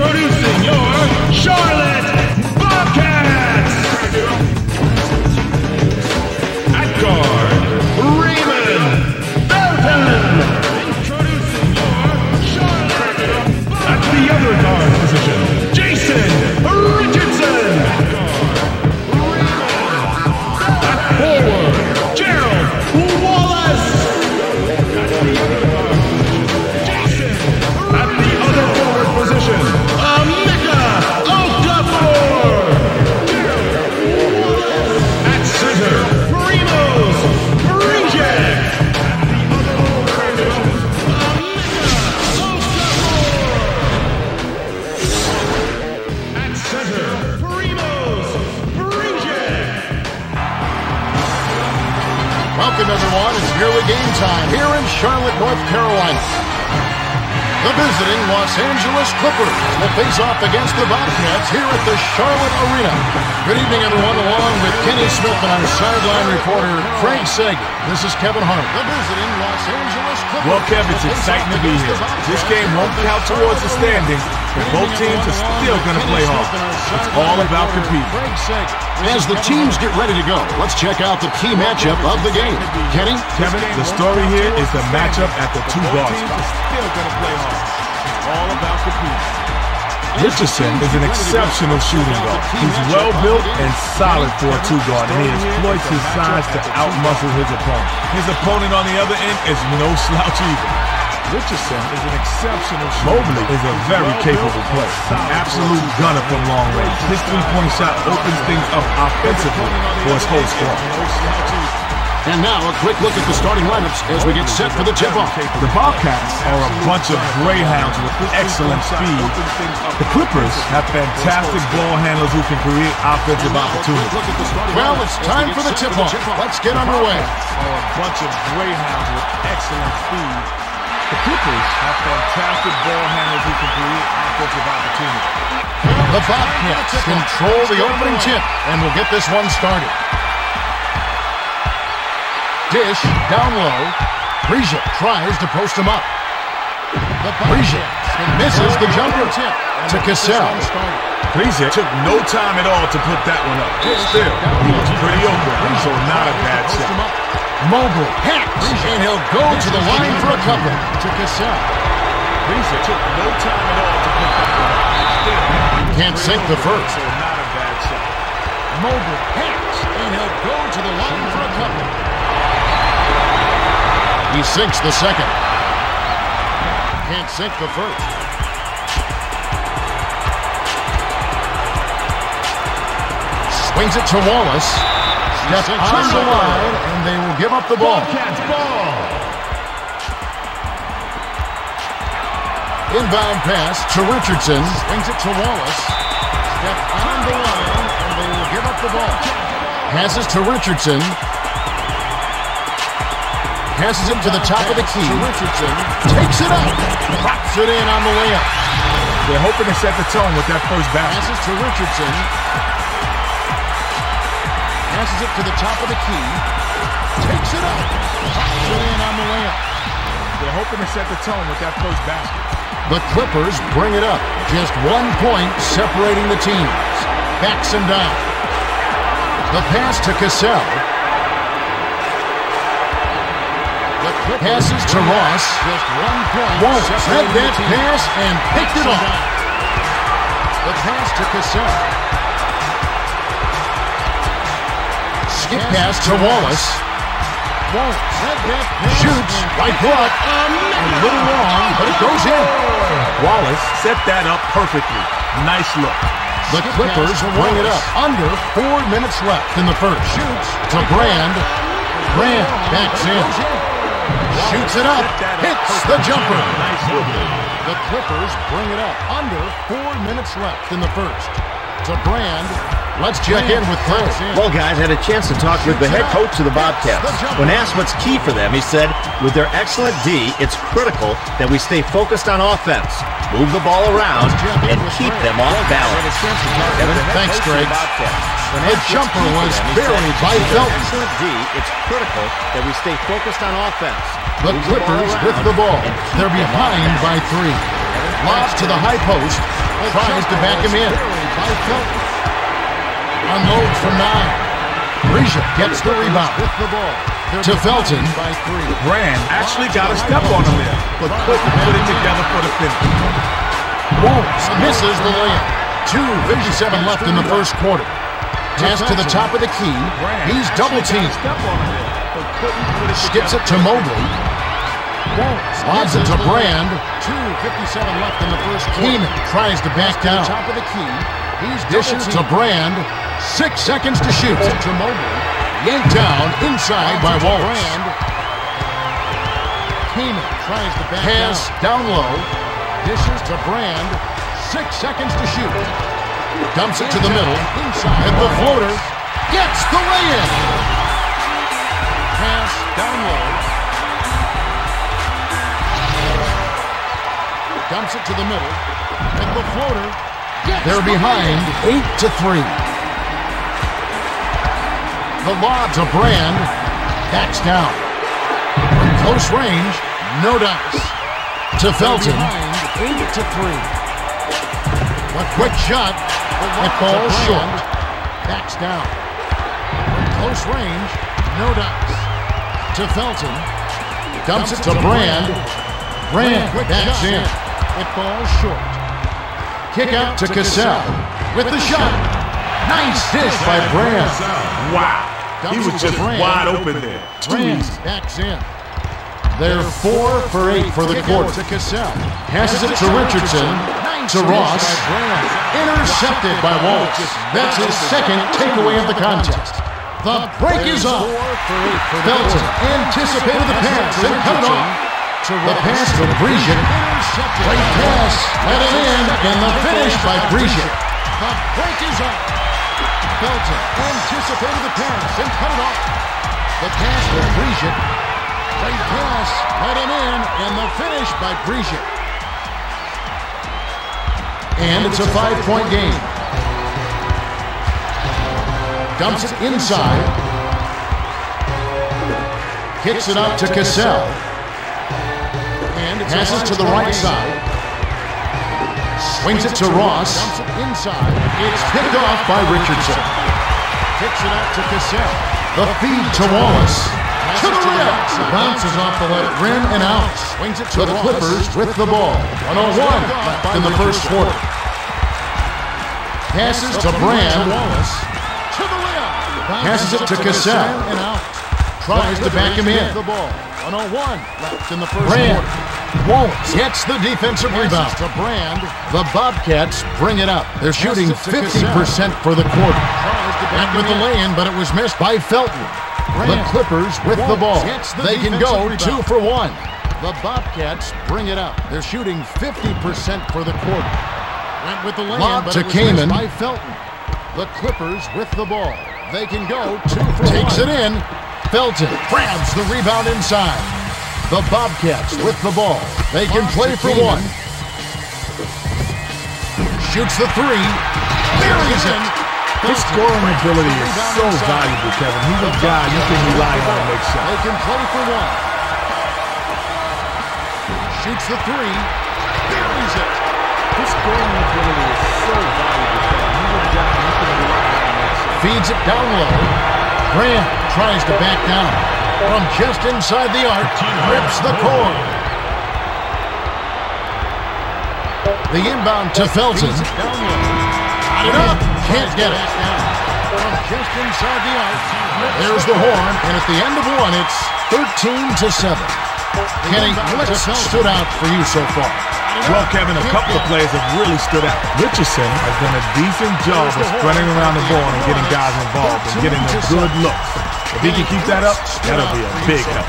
Introducing your Charlotte nearly game time here in Charlotte, North Carolina. The visiting Los Angeles Clippers will face off against the Bobcats here at the Charlotte Arena. Good evening, everyone, along Kenny Smith and our sideline reporter, Craig Sager. This is Kevin Harlan. The visiting Los Angeles Well, Kev, it's exciting to be here. This game won't count towards the standings, but both teams are still going to play hard. It's all about competing. As the teams get ready to go, let's check out the key matchup of the game. Kenny? Kevin, the story here is the matchup at the two spot. Still going to play. It's all about competing. Richardson is an exceptional shooting guard. He's well built and solid for a two guard, and he exploits his size to outmuscle his opponent. His opponent on the other end is no slouch either. Richardson is an exceptional shooter. Mobley is a very capable player, an absolute gunner from long range. His three-point shot opens things up offensively for his whole squad. And now a quick look at the starting lineups as we get set for the tip-off. The Bobcats are a bunch of greyhounds with excellent speed. The Clippers have fantastic ball handlers who can create offensive opportunities. Well, it's time for the tip-off. Let's get underway. Are a bunch of greyhounds with excellent speed. The Clippers have fantastic ball handlers who can create offensive opportunities. The Bobcats control the opening tip, and we'll get this one started. Dish down low. Brezec tries to post him up. Brezec misses the jumper tip to Cassell. Brezec took no time at all to put that one up. Still, he was pretty open, so not a bad shot. Mobley hacks, and he'll go to the line for a couple to Cassell. Brezec took no time at all to put that one up. Still, Can't sink the first. so not a bad shot. Mobley hacks, and he'll go to the line for a couple. He sinks the second. Can't sink the first. Swings it to Wallace. Step on the line, and they will give up the ball. Ball. Inbound pass to Richardson. Swings it to Wallace. Step on the line, and they will give up the ball. Passes to Richardson. Passes it to the top of the key. Richardson takes it up. Pops it in on the layup. They're hoping to set the tone with that first basket. Passes to Richardson. Passes it to the top of the key. Takes it up. Pops it in on the layup. They're hoping to set the tone with that first basket. The Clippers bring it up. Just one point separating the teams. Backs him down. The pass to Cassell. The Clippers passes to Ross. Just one point. Won't had that pass and picked it off. The pass to Cassell. Skip pass to Wallace. Won't had that pass. Shoots right block. A little long, but it goes in. Wallace set that up perfectly. Nice look. The Clippers bring it up under four minutes left in the first. Shoots to Brand. Brand backs in. Shoots it up. Hits the jumper. The Clippers bring it up under four minutes left in the first. To Brand. Let's check in with Craig. Well, guys, I had a chance to talk with the head coach of the Bobcats. When asked what's key for them, he said, with their excellent D, it's critical that we stay focused on offense, move the ball around, and keep them off balance. Thanks, Greg. When The asked jumper was them, buried by Felton. their excellent D, it's critical that we stay focused on offense. The Clippers with the ball. They're behind by three. Lob to the high post. Tries to back him in. Unloads from nine. Brezec gets the rebound. With the ball. To Felton. Brand actually got a step on him there, but couldn't put it together for the finish. Wolves misses the layup. 2.57 left in the first quarter. Pass to the top of the key. He's double teamed. step on him but couldn't put it Skips it to Mobley. Lobs it to Brand. 2.57 left in the first quarter. Keenan tries to back down. Top of the key. He's dishes to Brand. Six seconds to shoot. To Mobley. Yanked down inside by Wallace. Keenan tries to back down. Pass down low. Dishes to Brand. Six seconds to shoot. Dumps it to the middle. Inside. At the floater. Gets the lay-in. Pass down low. Dumps it to the middle. And the floater. They're behind 8 to 3. The lob to Brand. Backs down. From close range, no dice. To Felton. 8 to 3. A quick shot. It falls short. Backs down. From close range, no dice. To Felton. Dumps it to Brand. Brand backs in. It falls short. Kick out to Cassell with the shot. Nice dish by Brand. Wow. He was just wide open there. Brand backs in. They're four for eight for the quarter. To Cassell. Passes it to Richardson. To Ross. Intercepted by Wallace. That's his second takeaway of the contest. The break is up. Felton anticipated the pass and cut it off. The pass to Brezec. Great pass. Let it in. And the finish by Brezec. The break is up. Felton anticipated the pass and cut it off. The pass to Brezec. Great pass. Let him in. And the finish by Brezec. And it's a five-point game. Dumps it inside. Kicks it up to Cassell. And passes to the right side. Swings it to Ross. Dumps it inside. It's picked off by Richardson. Kicks it out to Cassell. The feed to Wallace. To the rim. Bounces off the left rim and out. Swings it to the Clippers with the ball. 101 left in the first quarter. Passes to Brand. Wallace. To the rim. Passes it to Cassell. And out. Tries to back him in. The ball. 101 left in the first Brand. Wallace gets the defensive rebound. To Brand. The Bobcats bring it up. They're shooting 50% for the quarter. Back with the lay-in, but it was missed by Felton. The Clippers with the ball. They can go two for one. The Bobcats bring it up. They're shooting 50% for the quarter. Went with the lay-in, but to it was Kaman. missed by Felton. The Clippers with the ball. They can go two for Takes it in. Felton grabs the rebound inside. The Bobcats with the ball. They can play for one. Shoots the three. Buries it. His scoring ability is so valuable, Kevin. He's a guy you can rely on to make shots. They can play for one. Shoots the three. Buries it. His scoring ability is so valuable, Kevin. He's a guy you can rely on to make shots. Feeds it down low. Grant tries to back down. From just inside the arc, rips the cord. The inbound to Felton. Got it up. Can't get it. From just inside the arc. There's the horn, and at the end of one, it's 13 to 7. Kenny, what stood out for you so far? Well, Kevin, a couple of players have really stood out. Richardson has done a decent job of running around the ball and getting guys involved and getting them good looks. If he can keep that up, that'll be a big help.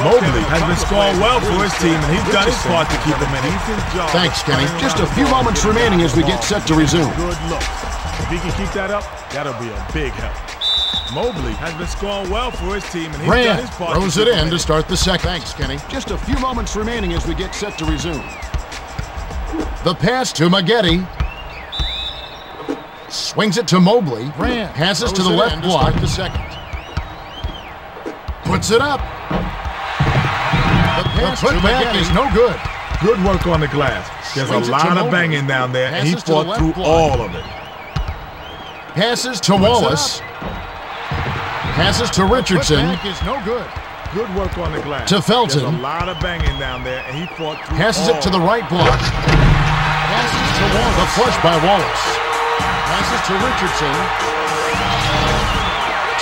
Mobley has been scoring well for his team, and he's done his part to keep them in. Thanks, Kenny. Just a few moments remaining as we get set to resume. Good looks. If he can keep that up, that'll be a big help. Mobley has been scoring well for his team, and he's done Grant his part. throws it in to start the second. Thanks, Kenny. Just a few moments remaining as we get set to resume. The pass to Maggette. Swings it to Mobley. Grant passes to the left in to start The second. Puts it up. The pass The putback is no good. Good work on the glass. There's a Swings to lot of banging down there, and he fought through block. all of it. Passes to Wallace. Passes to Richardson. Is no good. Good work on the glass. To Felton. There's a lot of banging down there, and he fought through Passes it to the right block. Passes to Wallace. The flush by Wallace. Passes to Richardson.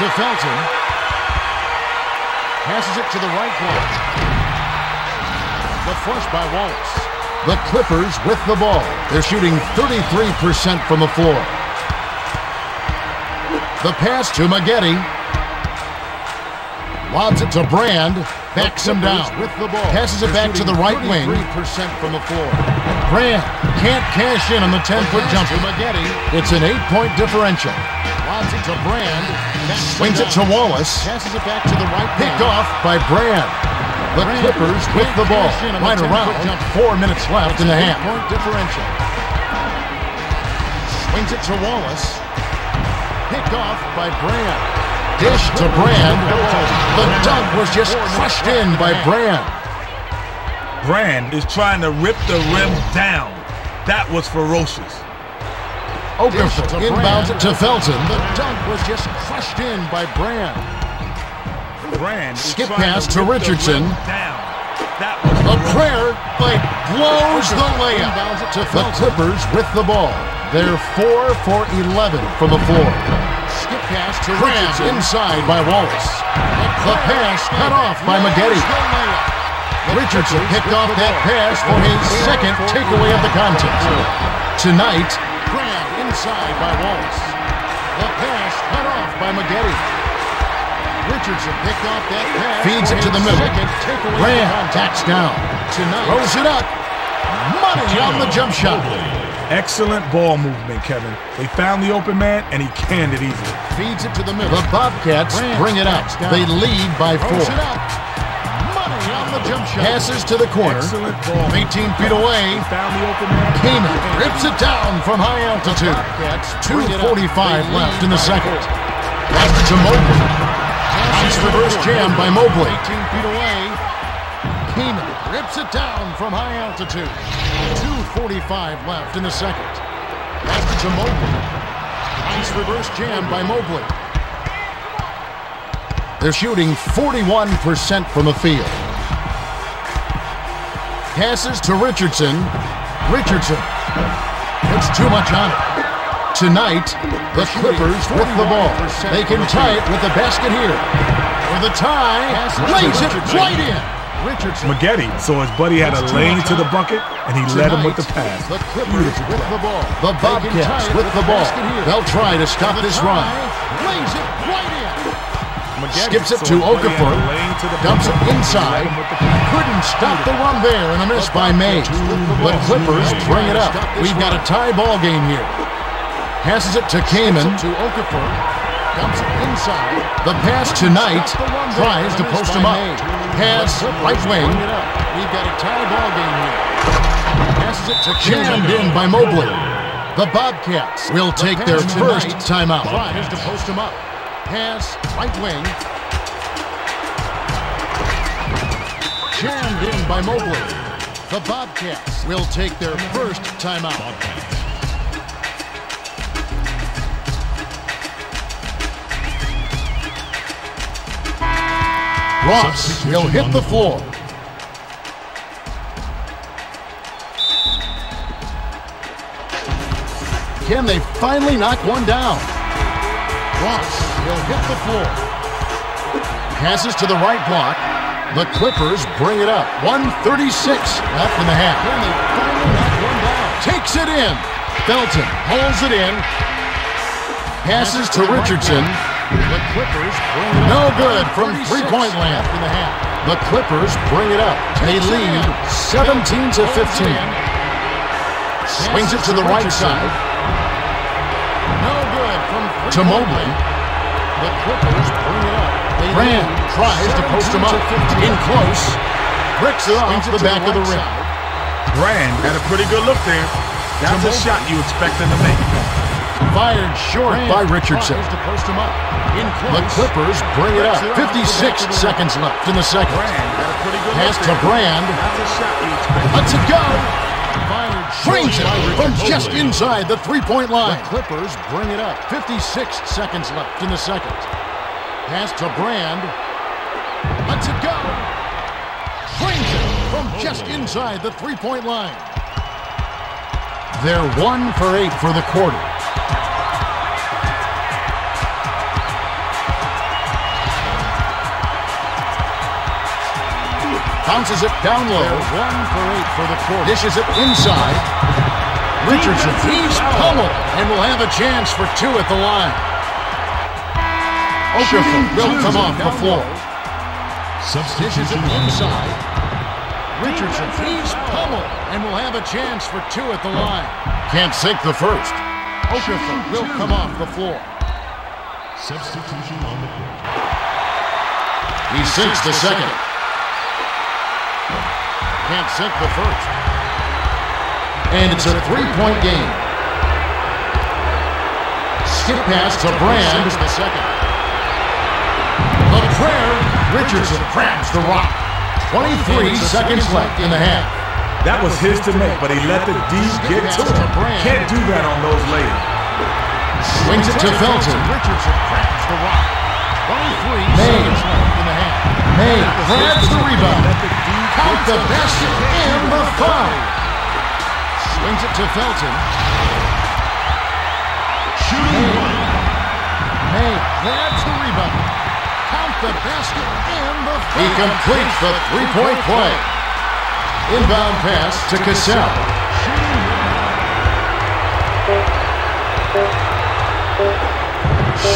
To Felton. Passes it to the right block. The flush by Wallace. The Clippers with the ball. They're shooting 33% from the floor. The pass to Maggette. Lobs it to Brand. Backs him down. With the ball. Passes it back to the right wing. 33% from the floor. Brand can't cash in on the 10-foot jumper. It's an eight-point differential. Lobs it to Brand. Swings it to Wallace. Passes it back to the right Picked off by Brand. The Clippers with the ball. Right around. Four minutes left in the half. Point differential. Swings it to Wallace. Picked off by Brand. Dish to Brand. The dunk was just crushed in by Brand. Brand is trying to rip the rim down. That was ferocious. Okafor inbounds it to Felton. The dunk was just crushed in by Brand. Brand Skip trying pass to rip the Richardson. down. That was A prayer, but blows the layup. The Clippers with the ball. They're 4 for 11 from the floor. Skip pass to Richardson. inside by Wallace. The pass cut off by Maggette. Richardson picked off that pass for his second takeaway of the contest. Tonight, Grant inside by Wallace. The pass cut off by Maggette. Richardson picked off that pass. Feeds it to the middle. Grant tacks down. Tonight, throws it up. Money on the jump shot. Excellent ball movement, Kevin. They found the open man, and he canned it easily. Feeds it to the middle. The Bobcats bring it up. They lead by four. Passes to the corner. Excellent ball. 18 feet away. He found the open man. Kaman rips it down from high altitude. 2.45 left in the second. Pass to Mobley. Nice reverse jam by Mobley. 18 feet away. Kaman rips it down from high altitude. 2.45 left in the second. Pass to Mobley. Nice reverse jam by Mobley. They're shooting 41% from the field. Passes to Richardson. Richardson puts too much on it. Tonight, the Clippers with the ball. They can tie it with the basket here. For the tie, lays it right in. Richardson. Maggette saw his buddy had a lane to the bucket, and he led him with the pass. The Clippers with the ball. The Bobcats with the ball. They'll try to stop this run. Lays it right in. Skips it to Okafor. Dumps it bucket, and he inside. led him with the pass. Couldn't stop the run there, and a miss by May. But Clippers bring it up. We've got a tie ball game here. Passes it to Kaman. To Okafor. Dumps it inside. The pass tonight tries to post him up. Pass right wing. We've got a tie ball game here. Passes it to Jammed in by Mobley. The Bobcats will take their first timeout. Tries to post him up. Pass right wing. Jammed in by Mobley. The Bobcats will take their first timeout. Ross will hit the floor. Can they finally knock one down? Ross will hit the floor. Passes to the right block. The Clippers bring it up. 136 left in the half. Can they finally knock one down? Takes it in. Felton holds it in. Passes to Richardson. The Clippers bring it up. No good from three-point land in the half. The Clippers bring it up. They lead 17 to 15. Swings it to the right side. No good from to Mobley. The Clippers bring it up. They Brand tries to post him up. In close. Bricks it off the back of the rim. Brand had a pretty good look there. That's a shot you expect him to make. Fired short by Richardson. The Clippers bring it up. 56 seconds left in the second. Brand had a pretty good Pass look to there. Brand. That's a shot you expect. Lets it go. Swings it from just inside the three-point line. The Clippers bring it up. 56 seconds left in the second. Pass to Brand. Lets it go. Swings it from just inside the three-point line. They're one for eight for the quarter. Bounces it down low. one for eight for the quarter. Dishes it inside. Richardson, he's pummeled and will have a chance for two at the line. Okafor will come off the floor. Dishes it inside. Richardson, he's pummeled and will have a chance for two at the line. Can't sink the first. Okafor will come off the floor. Substitution on the court. He sinks the second. Can't sink the first. And it's a three-point game. Skip pass to Brand. the second. The prayer. Richardson grabs the rock. 23 seconds left in the half. That was his to make, but he let the D get to him. Can't do that on those ladies. Swings it to Felton. Richardson grabs the rock. 23 seconds left in the half. May grabs the rebound. Count the basket and the foul. Swings it to Felton. Shooting one. May grabs the rebound. Count the basket and the foul. He completes the three-point play. Inbound pass to Cassell.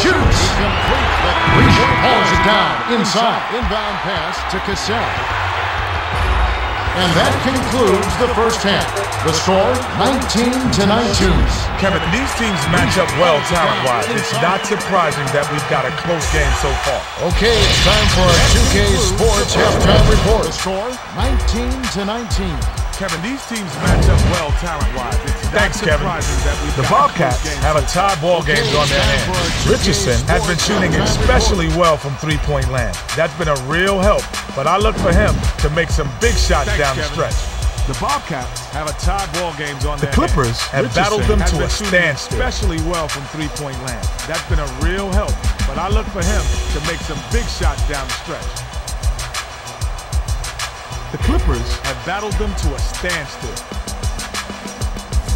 Shoots. He completes the three-point hauls it down inside. Inbound pass to Cassell. And that concludes the first half. The score, 19 to 19. Kevin, these teams match up well talent-wise. It's not surprising that we've got a close game so far. Okay, it's time for our 2K Sports halftime report. The score, 19 to 19. Kevin, these teams match up well talent-wise. It's Thanks, Kevin. surprising that we've The Bobcats have a tie ball game on their hands. Richardson has been shooting especially well from three-point land. That's been a real help, but I look for him to make some big shots Thanks, down the Kevin. stretch. The Bobcats have a tie ball games on The Clippers have battled them to a standstill. especially well from three-point land. That's been a real help, but I look for him to make some big shots down the stretch. The Clippers have battled them to a standstill.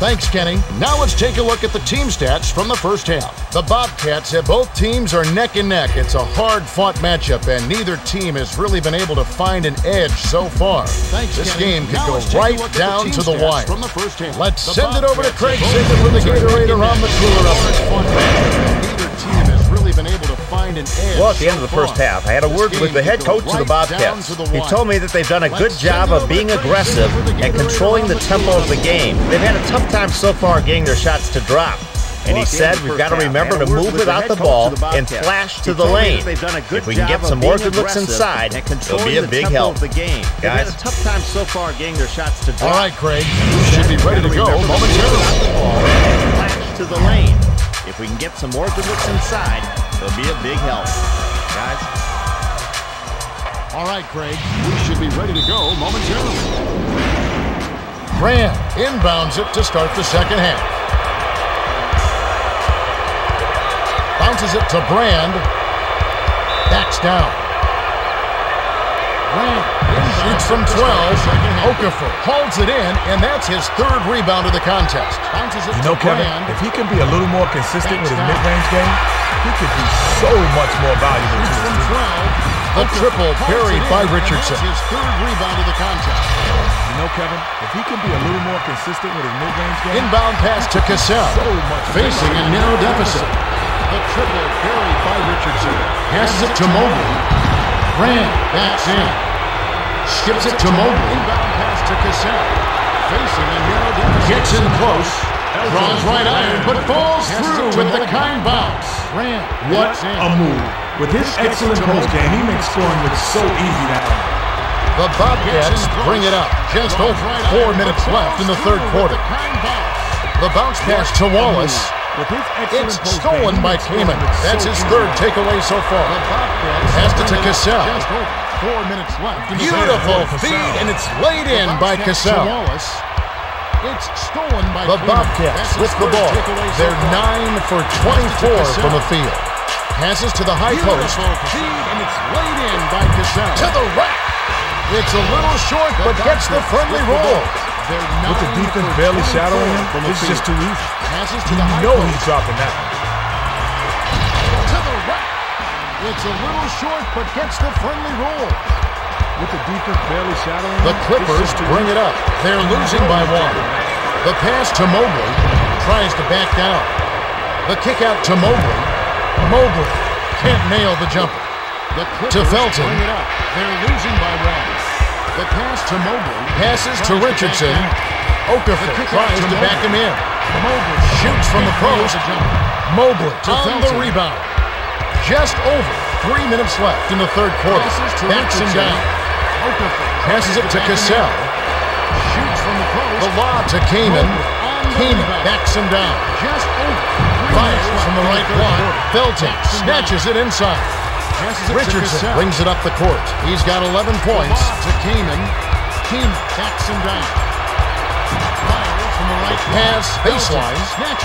Thanks, Kenny. Now let's take a look at the team stats from the first half. The Bobcats have both teams are neck and neck. It's a hard-fought matchup, and neither team has really been able to find an edge so far. Thanks, this game could go right down to the wire. From the first half. Let's send it over to Craig Sager for the Gatorade around the cooler really been able to find an edge. Well, at the end of the first half, I had a word with the head coach of the Bobcats. the He told me that they've done a good job of being aggressive the and controlling the tempo of the game. They've had a tough time so far getting their shots to drop. And he said we've got to remember to move without the ball and flash to the lane. If we can get some more good looks inside, it'll be a big help. game. They've Guys. had a tough time so far getting their shots to drop. All right, Craig. You should be ready to go move momentarily. without the ball flash to the lane. If we can get some more good looks inside, it'll be a big help. Guys, All right, Craig. We should be ready to go momentarily. Brand inbounds it to start the second half. Bounces it to Brand. Backs down. Brand shoots from 12. Okafor holds it in, and that's his third rebound of the contest. Bounces it You know, Kevin, if he can be a little more consistent with his mid-range game, he could be so much more valuable to his from team. 12. The triple buried by Richardson. His third rebound of the contest. You know, Kevin, if he can be a little more consistent with his mid-range game, Inbound pass to Cassell. so Facing a narrow deficit. The triple buried by Richardson. Passes it to Mobley. Brand backs in. Skips it to Mobley. Inbound pass to Cassell. Facing a narrow deficit. Gets in close. Draws right iron, but falls through with the kind bounce. Brand what in. a move. With his excellent post game, he makes scoring look so easy now. The Bobcats bring it up. Just over four minutes left in the third quarter. The bounce pass to Wallace. With his excellent It's stolen by Kaman. That's his third now. takeaway so far. Passed it to Cassell. Four minutes left. Beautiful feed, and it's laid in by Cassell. It's stolen by The Bobcats That's his with the ball. They're far. 9 for 24 from the field. Passes to the high post. Beautiful feed, and it's laid in by Cassell. To the rack. It's a little short, but gets the friendly roll. They're With the defense barely shadowing him, from the this is just too easy. Passes to You the high know post. he's dropping that. It's a little short, but gets the friendly roll. With the defense barely shadowing The Clippers it's just too bring it up. They're losing by one. The pass to Mobley tries to back down. The kick out to Mobley. Mobley can't nail the jumper. The to Felton. Bring it up. They're losing by one. The pass to Mobley passes to Richardson. Okafor tries to back him in. Mobley shoots from the post. Mobley on the rebound. Just over three minutes left in the third quarter. Backs him down. Passes it to Cassell. Shoots from the post. The lob to Kaman. Kaman backs him down. Just over. Fires from the right block. Felton snatches it inside. Richardson brings it up the court. He's got 11 points. To Kaman. Kaman backs him down. Fires from the right pass. Baseline.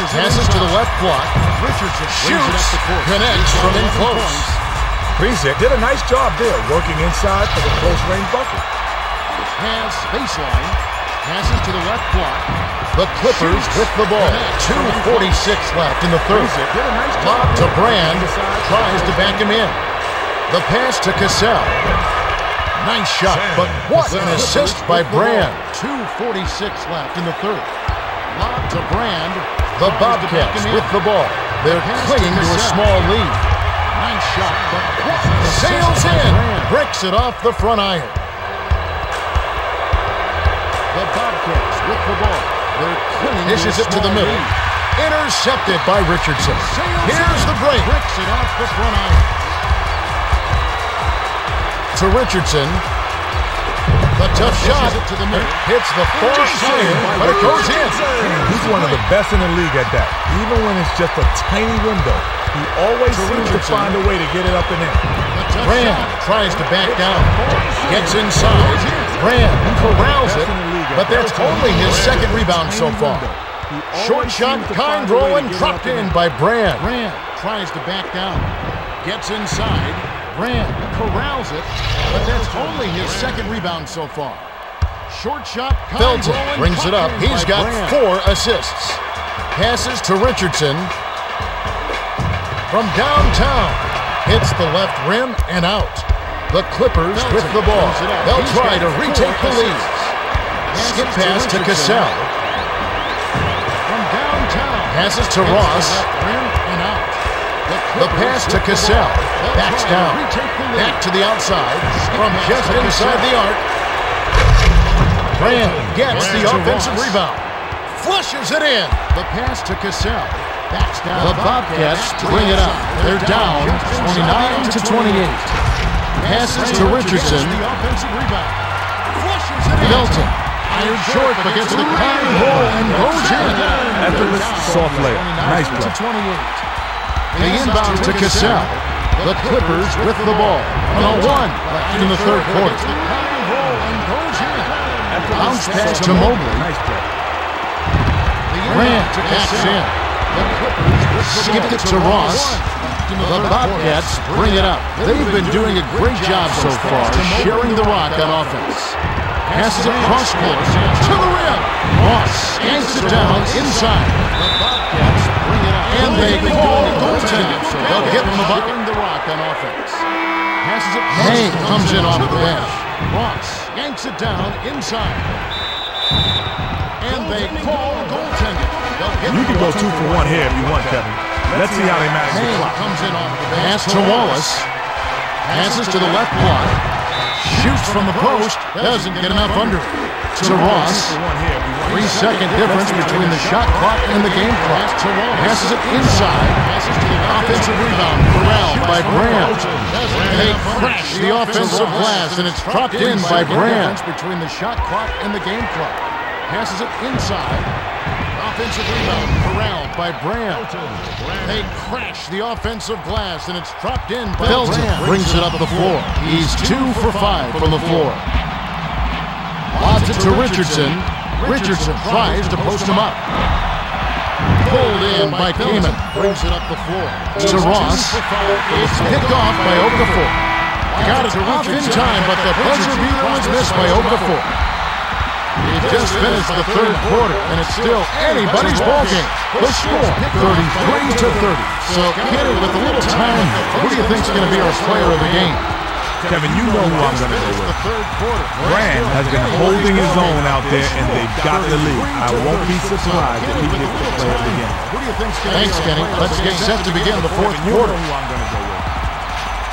Passes to the left block. Richardson shoots. Connects from in close. Brezec did a nice job there, working inside for the close range bucket. Pass baseline. Passes to the left block. The Clippers with the ball. 2.46 left in the third. Did a nice job Lob to Brand. working inside for Tries to back him in. The pass to Cassell. Nice shot, but what an assist by Brand. 2.46 left in the third. Lob to Brand. The Bobcats with the ball. They're clinging to a small lead. Nice shot, but what Sails in. Breaks it off the front iron. The Bobcats with the ball. They're clinging Dishes to a it to the middle. Intercepted by Richardson. Here's the break. Bricks it off the front iron. To Richardson. The tough shot. To the middle. Hits the far side, but it goes in. He's one of the best in the league at that. Even when it's just a tiny window, he always seems to find a way to get it up and in. Brand tries to back down. Gets inside. Brand corrals it, but that's only his second rebound so far. Short shot, kind roll, and dropped in by Brand. Brand tries to back down. Gets inside. Brand corrals it, but that's only his second rebound so far. Short shot, Felton brings it up. He's got Brand. four assists. Passes to Richardson. From downtown. Hits the left rim and out. The Clippers Felton with the ball. brings it up. They'll try to retake the lead. Skip Passes to pass to Cassell. From downtown. Passes to Ross. left rim and out. The pass to Cassell. Backs down. Back to the outside. From just inside the arc. Brand gets the offensive rebound. Flushes it in. The pass to Cassell. Backs down. The Bobcats bring it up. They're down 29 to 28. Passes to Richardson. The offensive rebound. Flushes it in. Felton. Iron short, but gets the kind hole and goes in. Effortless soft layup. Nice play. To 28. The inbound to Cassell. The Clippers with the ball. On a one left in the third quarter. Bounce pass to Mobley. Grant backs in. Skipped it to Ross. The Bobcats bring it up. They've been doing a great job so far, sharing the rock on offense. Passes it cross court to the rim. Ross skanks it down inside. The Bobcats bring it up. And they call goaltending. They'll get from the bucket. the rock on offense. Passes it. May comes in off the bench. Ross yanks it down inside. And they call goaltending. They'll get You from can go two for one here if you want, Kevin. Let's see how they manage the clock. comes in off the bench. Pass to Wallace. Passes to the left block. Shoots from the post. Doesn't get enough under it. To Ross. For one here if you want. Three second difference between the shot clock and the game clock. Passes it inside. Offensive rebound corralled by Brand. They crash the offensive glass and it's dropped in by Brand. Between the shot clock and the game clock. Passes it inside. Offensive rebound by Brand. They crash the offensive glass and it's dropped in by Felton brings it up the floor. He's two for five from the floor. Lobs it to Richardson. Richardson tries to post him up. Pulled in by Kaman. Brings it up the floor. To Ross. It's picked off by Okafor. Got it off in time, but the buzzer beater was missed by Okafor. He just finished the third quarter, and it's still anybody's ball game. The score, 33 to 30. So, Kenny, with a little time, who do you think is going to be our player of the game? Kevin, you know who I'm going to go with. Brand has been holding his own out there, and they've got the lead. I won't be surprised if he gets the play of the game. Thanks, Kenny. Let's get set to begin the fourth quarter.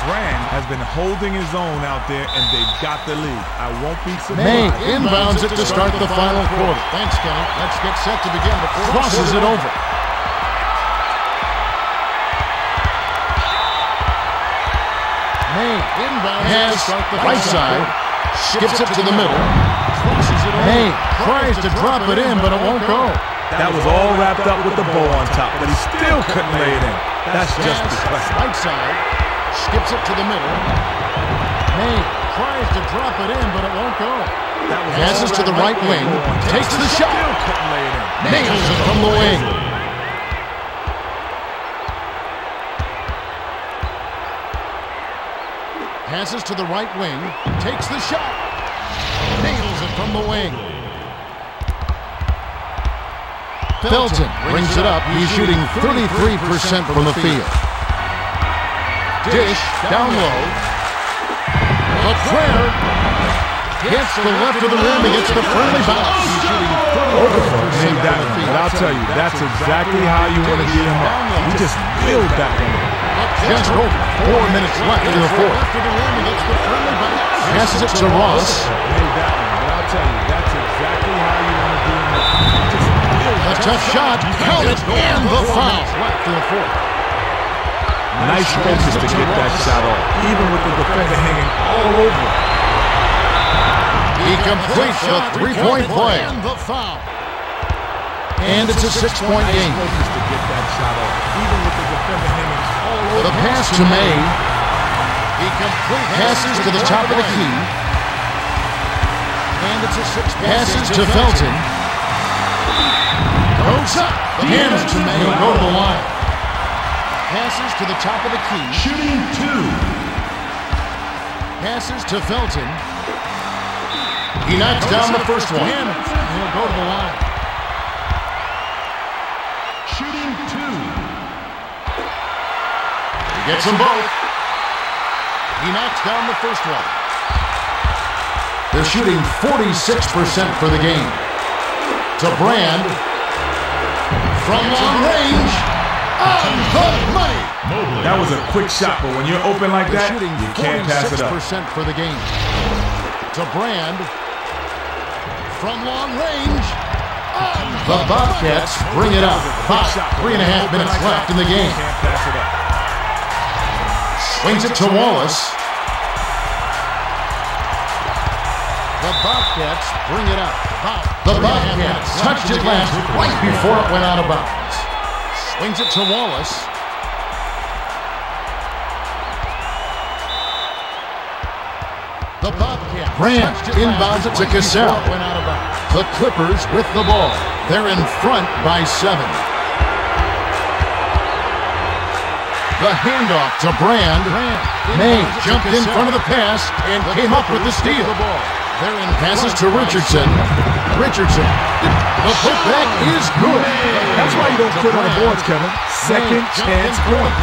Brand has been holding his own out there, and they've got the lead. I won't be May surprised. inbounds it to start the final quarter. Thanks, Kenny. Let's get set to begin the fourth Crosses it over. May inbounds has right side, skips it to the middle. May tries to drop it in, but it won't go. That was all wrapped up with the ball on top, but he still couldn't lay it in. That's just disgusting. Right side, skips it to the middle. May tries to drop it in, but it won't go. Passes to the right wrapped up with wing, the bow on top. takes the shot. Still couldn't lay it in. Nails it from the wing. Passes to the right wing, takes the shot. Nails it from the wing. Felton brings it up. He's shooting 33% from the field. Dish down low. A prayer hits the left of the rim against the friendly bounce. Shooting 30% Made that one, but I'll tell you, that's exactly how you want to get him up. He just willed that one. Just over four minutes left in the fourth. Passes it to Ross. Made that one, but I'll tell you, that's exactly how you want to do him up. Just A tough shot, counted, and the foul. Left in the fourth. Nice focus to get that shot off, even with the defender hanging all over. He completes the three-point play. And the foul. And it's a six-point game. To get that shot off, even with the defender hanging all over The pass to May. He completes passes to the top of the key. And it's a six passes to Felton. Goes up. Hands to May. He'll go to the line. Passes to the top of the key. Shooting two. Passes to Felton. He knocks down the first one. He'll go to the line. Shooting two. He gets them both. He knocks down the first one. They're shooting 46% for the game. To Brand. From long range. On the money. That was a quick shot, but when you're open like that, you can't pass it up. 46% for the game. To Brand. From long range. On the Bobcats bring it up. About three and a half minutes left in the game. Can't it. Swings it to Wallace. The Bobcats bring it up. The Bobcats touched it last right before it went out of bounds. Swings it to Wallace. The Bobcats. Brand inbounds it to Cassell. The Clippers with the ball. They're in front by seven. The handoff to Brand. May jumped in front of the pass and came up with the steal. Passes to Richardson. Richardson. The putback is good. That's why you don't quit on the boards, Kevin. Second chance point.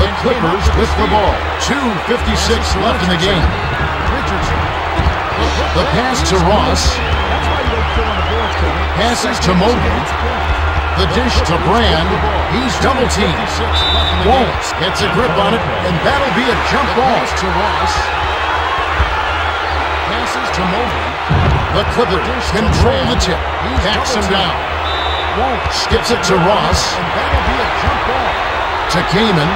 The Clippers with the ball. 2.56 left in the game. Richardson. The pass to Ross. That's why you don't quit on the boards, Kevin. Passes to Mobley. The dish to Brand. He's double teamed. Wallace gets a grip on it, and that'll be a jump ball to Ross. Passes to Mobley. The Clippers control the tip. Backs him down. Skips it to Ross. And that'll be a jump ball. To Kaman.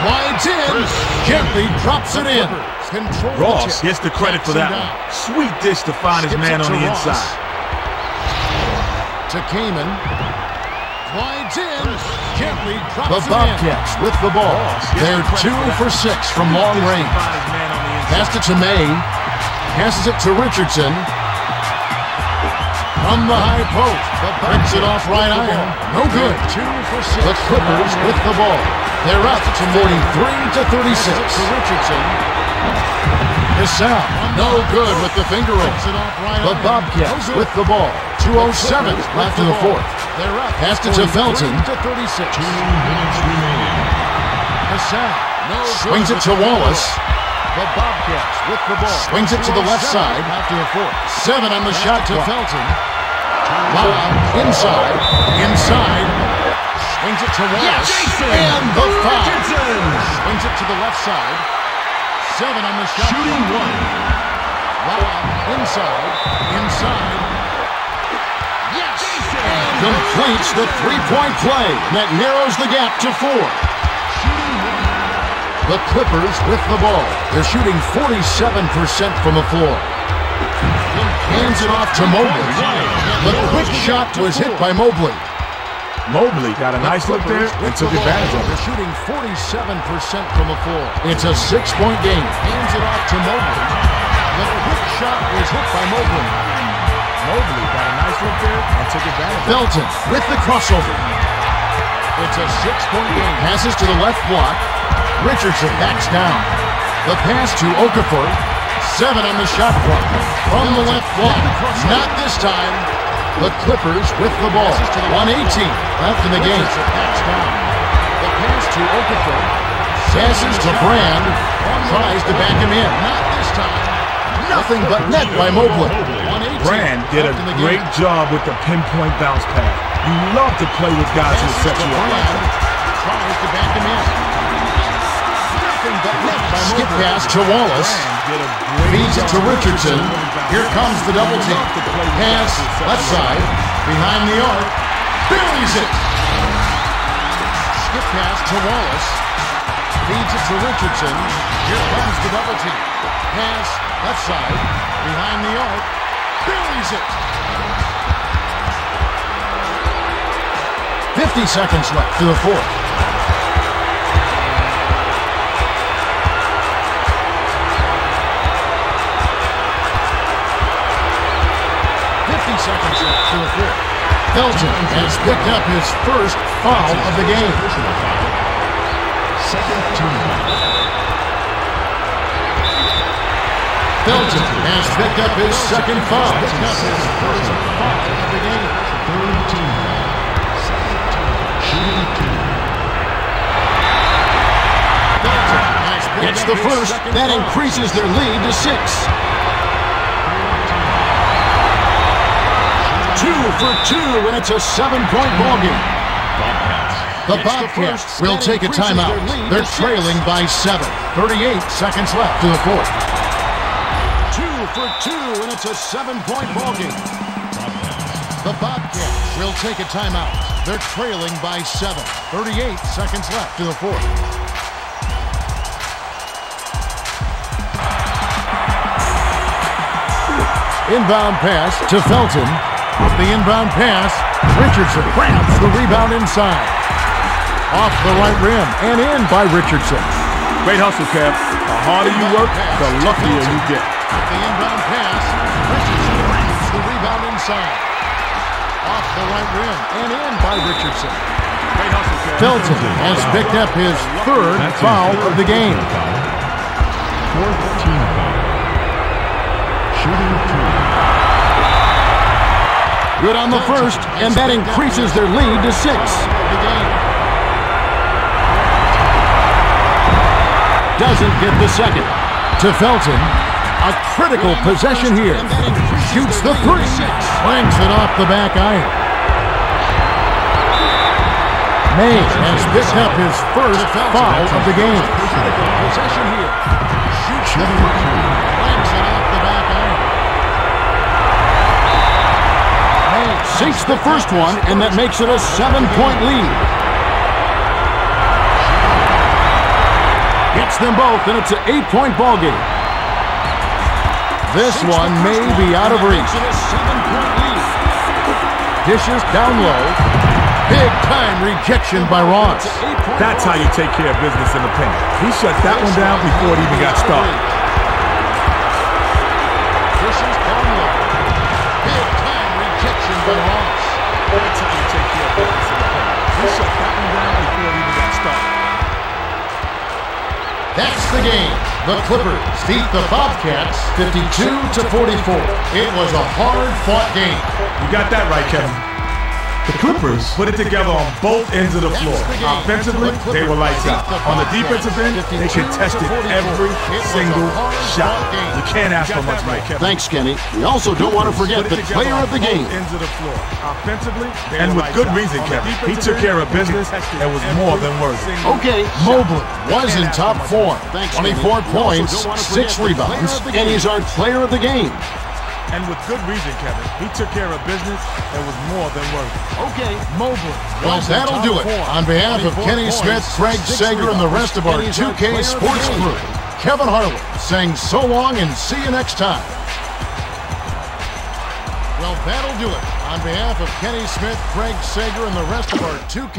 Glides in. Gently drops it in. Ross gets the credit for that one. Sweet dish to find his man on the inside. To Kaman. Glides in. Gently drops the Bobcats with the ball. They're two for six from long range. Find his man on the inside. Passed it to May. Passes it to Richardson. From the high post. Brings it off right iron. No good. The Clippers with the ball. They're up to 43 to 36. To Richardson. Gasol, no good with the finger roll. The Bobcats with the ball. 2.07 left in the fourth. Passed it to Felton. To 36. Gasol swings it to Wallace. The Bobcats with the ball. Swings it to the left side. After the fourth. Seven on the shot to Felton. Wow. Inside. Inside. Swings it to Wallace. and the foul. Swings it to the left side. Seven on the shot. Shooting one. Wow. Inside. Inside. Yes. Completes the three-point play that narrows the gap to four. The Clippers with the ball. They're shooting 47% from the floor. Hands it off to Mobley. The quick shot was hit by Mobley. Mobley got a nice look there and took advantage of it. They're shooting 47% from the floor. It's a six-point game. Hands it off to Mobley. The quick shot was hit by Mobley. Mobley got a nice look there and took advantage of it. Felton with the crossover. It's a six-point game. Passes to the left block. Richardson backs down. The pass to Okafor. Seven on the shot clock. From the left block. Not this time. The Clippers with the ball. 118 left in the game. Backs down. The pass to Okafor. Passes to Brand. Tries to back him in. Not this time. Nothing but net by Mobley. 118 Brand did a left in the great job with the pinpoint bounce pass. You love to play with guys who set you up like that. Tries to back him in. Skip pass to Wallace. Brand did a great Feeds it to Richardson. with the pinpoint bounce Here comes the double team. Pass left side. Behind the arc. Buries it. Skip pass to Wallace. Feeds it to Richardson. Here comes the double team. Pass left side. Behind the arc. Buries it. 50 seconds left to the fourth. Seconds left to the fourth. Felton has picked up his first foul of the game. Second team. Felton has picked up his second foul. Picked up his first foul of the. Third team. Shooting two. Felton Gets the the first. first. That increases their lead to six. Two for two, and it's a seven-point ballgame. The Bobcats will take a timeout. They're trailing by seven. 38 seconds left to the fourth. Two for two, and it's a seven-point ballgame. The Bobcats will take a timeout. They're trailing by seven. 38 seconds left to the fourth. Inbound pass to Felton. Off the inbound pass, Richardson grabs the rebound inside. Off the right rim and in by Richardson. Great hustle, Kev. The harder you work, the luckier you get. Off the inbound pass, Richardson grabs the rebound inside. Off the right rim and in by Richardson. Great hustle, Kev. Felton has picked up his third foul of the game. Fourth team foul. Shooting two. Good on the first, and that increases their lead to six. Doesn't get the second. To Felton, a critical possession here. Shoots the three. Bangs it off the back iron. May has picked up his first foul of the game. Possession here. Shoots the three. Bangs it off the back iron. Sinks the first one, and that makes it a seven-point lead. Hits them both, and it's an eight-point ball game. This one may be out of reach. Dishes down low. Big-time rejection by Ross. That's how you take care of business in the paint. He shut that one down before it even got started. That's the game. The Clippers beat the Bobcats 52 to 44. It was a hard-fought game. You got that right, Kevin. The Clippers put it together on both ends of the floor. Offensively, they were lights out. On the defensive end, they 52 contested to 44. every It was a single shot. You can't ask for much right, Thanks, Kenny. We also don't want to forget the player of the game. Ends of the floor. Offensively, And with good reason, On Kevin. He took care of business and was more than worthy. Okay, Mobley was in top form. 24 points, 6 rebounds, and he's our player of the game. And with good reason, Kevin. He took care of business and was more than worthy. Okay, Mobley. Well, that'll do it. On behalf of Kenny Smith, Craig Sager, and the rest of our 2K Sports crew, Kevin Harlan saying so long and see you next time. Well, that'll do it. On behalf of Kenny Smith, Craig Sager, and the rest of our 2K